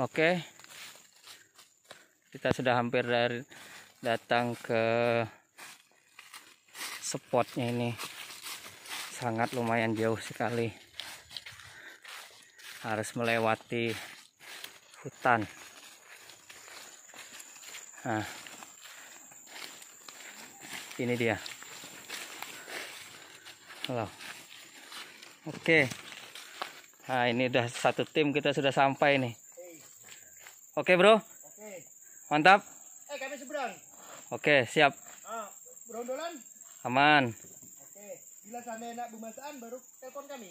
Oke. Kita sudah hampir dari datang ke spotnya ini. Sangat lumayan jauh sekali. Harus melewati hutan. Nah. Ini dia. Halo. Oke. Nah, ini udah satu tim kita sudah sampai nih. Oke, Bro. Oke. Mantap. Eh kami seberang. Oke, siap. Ah, berondolan. Aman. Oke. Bila sampai nak bumasaan baru telepon kami.